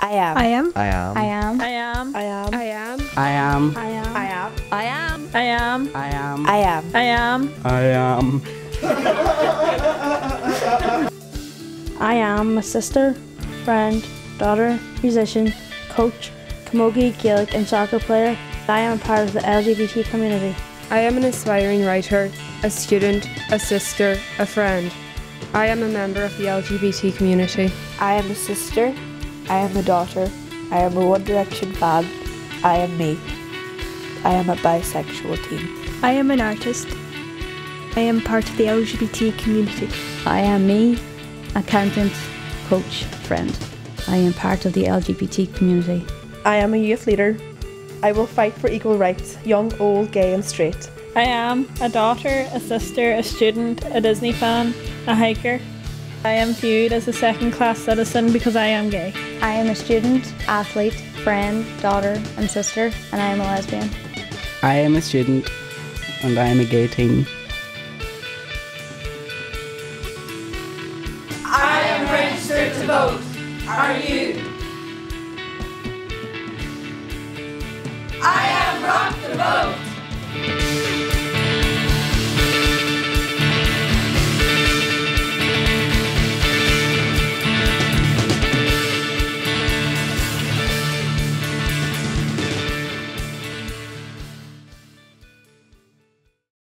I am. I am. I am. I am. I am. I am. I am. I am. I am. I am. I am. I am. I am. I am. I am. I am. I am a sister, friend, daughter, musician, coach, camogie, Gaelic, and soccer player. I am a part of the LGBT community. I am an aspiring writer, a student, a sister, a friend. I am a member of the LGBT community. I am a sister. I am a daughter. I am a One Direction fan. I am me. I am a bisexual teen. I am an artist. I am part of the LGBT community. I am me, accountant, coach, friend. I am part of the LGBT community. I am a youth leader. I will fight for equal rights, young, old, gay, and straight. I am a daughter, a sister, a student, a Disney fan, a hiker. I am viewed as a second class citizen because I am gay. I am a student, athlete, friend, daughter, and sister, and I am a lesbian. I am a student and I am a gay teen. I am registered to vote. Are you?